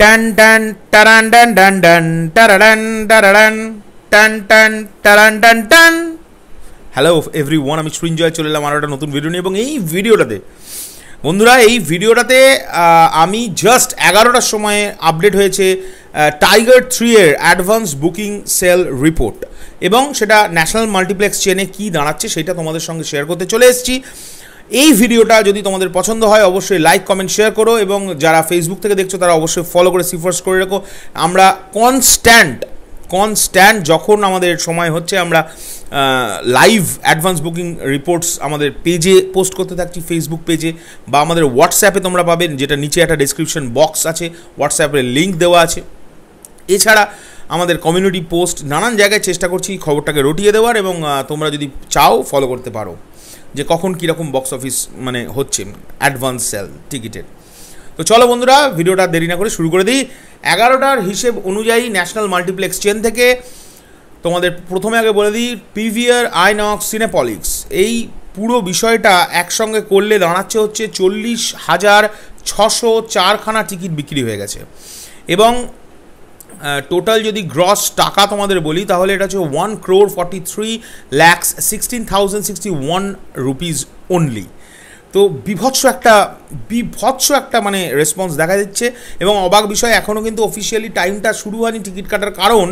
টান টান টারান টান টান টান টারাডান টারাডান টান টান টারান টান টান হ্যালো এভরি ওয়ান আমি সৃঞ্জয় চলে এলাম আরও একটা নতুন ভিডিও নিয়ে এবং এই ভিডিওটাতে বন্ধুরা এই ভিডিওটাতে আমি জাস্ট এগারোটার সময় আপডেট হয়েছে টাইগার থ্রি এর অ্যাডভান্স বুকিং সেল রিপোর্ট এবং সেটা ন্যাশনাল মাল্টিপ্লেক্স চেনে কী দাঁড়াচ্ছে সেটা তোমাদের সঙ্গে শেয়ার করতে চলে এসেছি। এই ভিডিওটা যদি তোমাদের পছন্দ হয়, অবশ্যই লাইক কমেন্ট শেয়ার করো এবং যারা ফেসবুক থেকে দেখছ, তারা অবশ্যই ফলো করে সিফার্স করে রেখো। আমরা কনস্ট্যান্ট কনস্ট্যান্ট যখন আমাদের সময় হচ্ছে, আমরা লাইভ অ্যাডভান্স বুকিং রিপোর্টস আমাদের পেজে পোস্ট করতে থাকছি ফেসবুক পেজে বা আমাদের হোয়াটসঅ্যাপে তোমরা পাবেন যেটা নিচে একটা ডিসক্রিপশন বক্স আছে হোয়াটসঅ্যাপের লিঙ্ক দেওয়া আছে। এছাড়া আমাদের কমিউনিটি পোস্ট নানান জায়গায় চেষ্টা করছি খবরটাকে রটিয়ে দেওয়ার এবং তোমরা যদি চাও ফলো করতে পারো। যে কখন কীরকম বক্স অফিস মানে হচ্ছে অ্যাডভান্স সেল টিকিটের তো চলো বন্ধুরা, ভিডিওটা দেরি না করে শুরু করে দিই। এগারোটার হিসেব অনুযায়ী ন্যাশনাল মাল্টিপ্লেক্স চেন থেকে তোমাদের প্রথমে আগে বলে দিই পিভিআর আইনক্স সিনেপলিক্স এই পুরো বিষয়টা একসঙ্গে করলে দাঁড়াচ্ছে হচ্ছে চল্লিশ হাজার ছশো চারখানা টিকিট বিক্রি হয়ে গেছে। এবং টোটাল যদি গ্রস টাকা তোমাদের বলি, তাহলে এটা হচ্ছে one crore forty three lakhs sixteen thousand sixty one rupees only তো বিভৎস একটা বিভৎস একটা মানে রেসপন্স দেখা যাচ্ছে এবং অবাক বিষয় এখনও কিন্তু অফিসিয়ালি টাইমটা শুরু হয়নি টিকিট কাটার কারণ,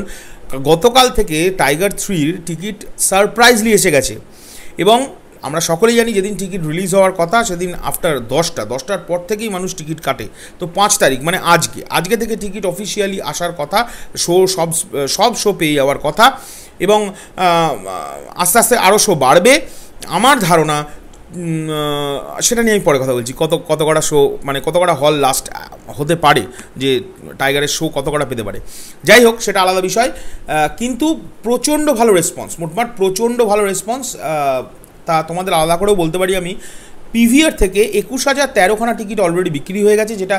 গতকাল থেকে টাইগার থ্রির টিকিট সারপ্রাইজলি এসে গেছে। এবং আমরা সকলেই জানি যেদিন টিকিট রিলিজ হওয়ার কথা, সেদিন আফটার দশটা, দশটার পর থেকেই মানুষ টিকিট কাটে। তো পাঁচ তারিখ মানে আজকে। আজকে থেকে টিকিট অফিসিয়ালি আসার কথা শো সব সব শো পেয়ে যাওয়ার কথা এবং আস্তে আস্তে আরও শো বাড়বে। আমার ধারণা সেটা নিয়ে আমি পরে কথা বলছি। কত কত কটা শো মানে কত কটা হল লাস্ট হতে পারে যে টাইগারের শো কত কটা পেতে পারে। যাই হোক, সেটা আলাদা বিষয়। কিন্তু প্রচণ্ড ভালো রেসপন্স মোটমাট প্রচণ্ড ভালো রেসপন্স তা তোমাদের আলাদা করেও বলতে পারি আমি। পিভিআর থেকে একুশ হাজার তেরোখানা টিকিট অলরেডি বিক্রি হয়ে গেছে, যেটা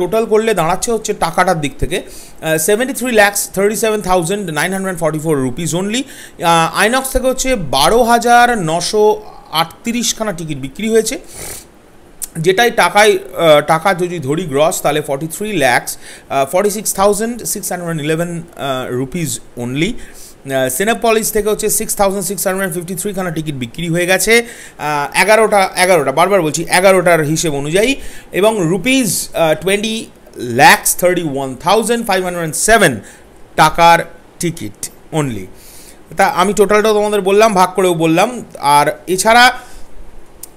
টোটাল করলে দাঁড়াচ্ছে হচ্ছে টাকাটার দিক থেকে। Seventy three lakhs thirty seven thousand nine hundred forty four rupees only INOX থেকে হচ্ছে বারো হাজার নশো আটত্রিশখানা টিকিট বিক্রি হয়েছে। যেটাই টাকায় টাকা যদি ধরি গ্রস তাহলে forty three lakhs forty six thousand six hundred eleven rupees only Cinepolis থেকে হচ্ছে six thousand six hundred fifty থ্রিখানা ticket বিক্রি হয়ে গেছে। এগারোটা এগারোটা, বারবার বলছি, এগারোটার হিসেব অনুযায়ী। এবং rupees twenty lakhs thirty one thousand five hundred seven টাকার টিকিট অনলি তা আমি টোটালটাও তোমাদের বললাম, ভাগ করেও বললাম। আর এছাড়া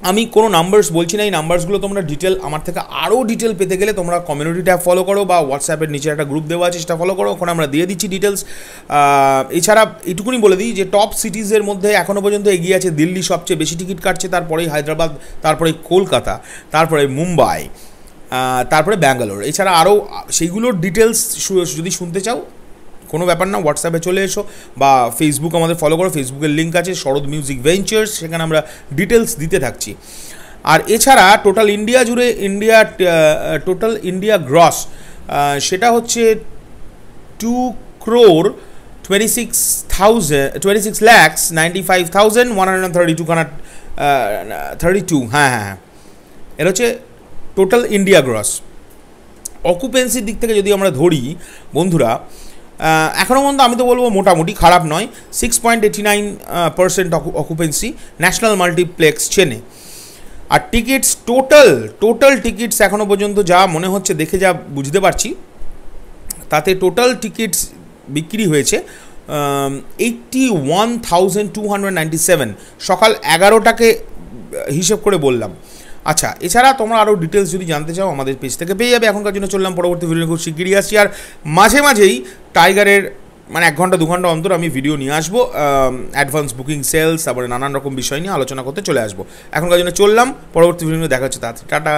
আমি কোনো নাম্বারস বলছি না, এই নাম্বারসগুলো তোমরা ডিটেল আমার থেকে আরও ডিটেল পেতে গেলে তোমরা কমিউনিটি ট্যাব ফলো করো বা হোয়াটসঅ্যাপের নিচে একটা গ্রুপ দেওয়া আছে সেটা ফলো করো, ওখানে আমরা দিয়ে দিচ্ছি ডিটেলস এছাড়া এটুকুনি বলে দিই যে টপ সিটিজের মধ্যে এখনও পর্যন্ত এগিয়ে আছে দিল্লি সবচেয়ে বেশি টিকিট কাটছে, তারপরেই হায়দ্রাবাদ, তারপরে কলকাতা, তারপরে মুম্বাই তারপরে ব্যাঙ্গালোর। এছাড়া আরও সেইগুলোর ডিটেলস যদি শুনতে চাও কোনো ব্যাপার না হোয়াটসঅ্যাপে চলে এসো বা ফেসবুক আমাদের ফলো করো ফেসবুকের লিঙ্ক আছে শরৎ মিউজিক ভেঞ্চার্স সেখানে আমরা ডিটেলস দিতে থাকছি। আর এছাড়া টোটাল ইন্ডিয়া জুড়ে ইন্ডিয়া টোটাল ইন্ডিয়া গ্রস সেটা হচ্ছে two crore twenty six thousand twenty six lakhs ninety five thousand one hundred thirty two খানা থার্টি টু হ্যাঁ হ্যাঁ হ্যাঁ। এটা হচ্ছে টোটাল ইন্ডিয়া গ্রস অকুপেন্সির দিক থেকে যদি আমরা ধরি, বন্ধুরা এখনও পর্যন্ত আমি তো বলব মোটামুটি খারাপ নয়। Six point eighty nine percent occupancy national multiplex চেনে আর টিকিটস টোটাল টোটাল টিকিটস এখনও পর্যন্ত যা মনে হচ্ছে দেখে যা বুঝতে পারছি, তাতে টোটাল টিকিটস বিক্রি হয়েছে eighty one thousand two hundred ninety seven সকাল এগারোটাকে হিসেব করে বললাম। আচ্ছা এছাড়া তোমরা আরও ডিটেলস যদি জানতে চাও, আমাদের পেজ থেকে পেয়ে যাবে। এখনকার জন্য চললাম পরবর্তী ভিডিও খুব শিগগিরই আসছি। আর মাঝে মাঝেই টাইগারের মানে এক ঘণ্টা, দু ঘণ্টা অন্তর আমি ভিডিও নিয়ে আসব। অ্যাডভান্স বুকিং সেলস তারপরে নানান রকম বিষয় নিয়ে আলোচনা করতে চলে আসব। এখনকার জন্য চললাম। পরবর্তী ভিডিও দেখা হচ্ছে। তাড়াতাড়ি টাটা